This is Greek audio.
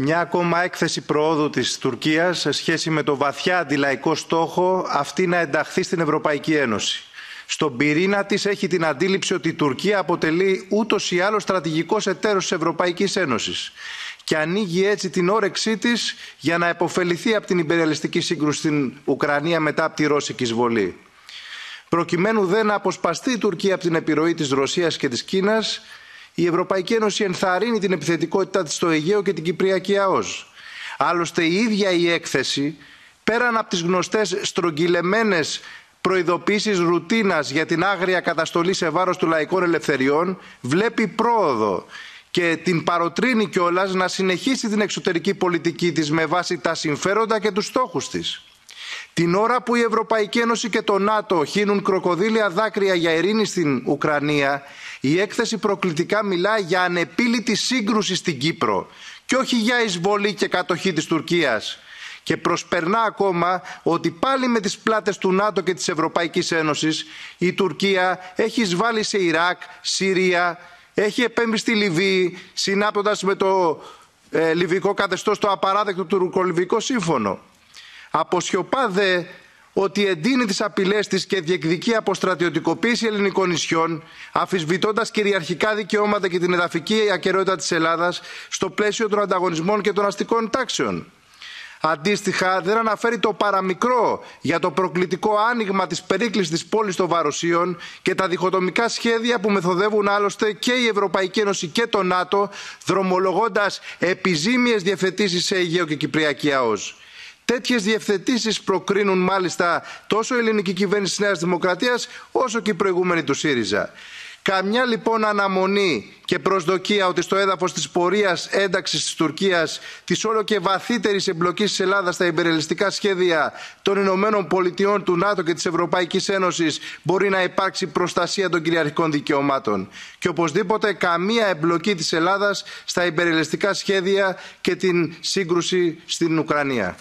Μια ακόμα έκθεση προόδου της Τουρκίας σε σχέση με το βαθιά αντιλαϊκό στόχο αυτή να ενταχθεί στην Ευρωπαϊκή Ένωση. Στον πυρήνα της έχει την αντίληψη ότι η Τουρκία αποτελεί ούτως ή άλλως στρατηγικός εταίρος της Ευρωπαϊκής Ένωσης και ανοίγει έτσι την όρεξή της για να επωφεληθεί από την υπεριαλιστική σύγκρουση στην Ουκρανία μετά από τη Ρώσικη εισβολή. Προκειμένου δεν να αποσπαστεί η Τουρκία από την επιρροή της Ρωσίας και της Κίνας, η Ευρωπαϊκή Ένωση ενθαρρύνει την επιθετικότητά της στο Αιγαίο και την Κυπριακή ΑΟΣ. Άλλωστε η ίδια η έκθεση, πέραν από τις γνωστές στρογγυλεμένες προειδοποίησεις ρουτίνας για την άγρια καταστολή σε βάρος του λαϊκών ελευθεριών, βλέπει πρόοδο και την παροτρύνει κιόλας να συνεχίσει την εξωτερική πολιτική της με βάση τα συμφέροντα και τους στόχους της. Την ώρα που η Ευρωπαϊκή Ένωση και το ΝΑΤΟ χύνουν κροκοδίλια δάκρυα για ειρήνη στην Ουκρανία, η έκθεση προκλητικά μιλά για ανεπίλητη σύγκρουση στην Κύπρο και όχι για εισβολή και κατοχή της Τουρκίας. Και προσπερνά ακόμα ότι πάλι με τις πλάτες του ΝΑΤΟ και της Ευρωπαϊκής Ένωσης η Τουρκία έχει εισβάλει σε Ιράκ, Συρία, έχει επέμβει στη Λιβύη συνάπτοντας με το ε, λιβικό καθεστώς το απαράδεκτο τουρκολιβικό σύμφωνο. Αποσιωπά δε ότι εντείνει τις απειλές της και διεκδικεί αποστρατιωτικοποίηση ελληνικών νησιών, αφισβητώντας κυριαρχικά δικαιώματα και την εδαφική ακαιρεότητα της Ελλάδας στο πλαίσιο των ανταγωνισμών και των αστικών τάξεων. Αντίστοιχα, δεν αναφέρει το παραμικρό για το προκλητικό άνοιγμα της περίκλησης της πόλης των Βαροσίων και τα διχοτομικά σχέδια που μεθοδεύουν άλλωστε και η Ευρωπαϊκή Ένωση και το ΝΑΤΟ, δρομολογώντας επιζήμιες διευθετήσεις σε Αιγαίο και Κυπριακή ΑΟΣ. Τέτοιες διευθετήσεις προκρίνουν μάλιστα τόσο η ελληνική κυβέρνηση της Νέας Δημοκρατίας όσο και η προηγούμενη του ΣΥΡΙΖΑ. Καμιά λοιπόν αναμονή και προσδοκία ότι στο έδαφος της πορείας ένταξης της Τουρκίας της όλο και βαθύτερης εμπλοκής της Ελλάδας στα υπερελιστικά σχέδια των Ηνωμένων Πολιτειών του ΝΑΤΟ και της Ευρωπαϊκής Ένωσης μπορεί να υπάρξει προστασία των κυριαρχικών δικαιωμάτων και οπωσδήποτε καμία εμπλοκή της Ελλάδας στα υπερελιστικά σχέδια και την σύγκρουση στην Ουκρανία.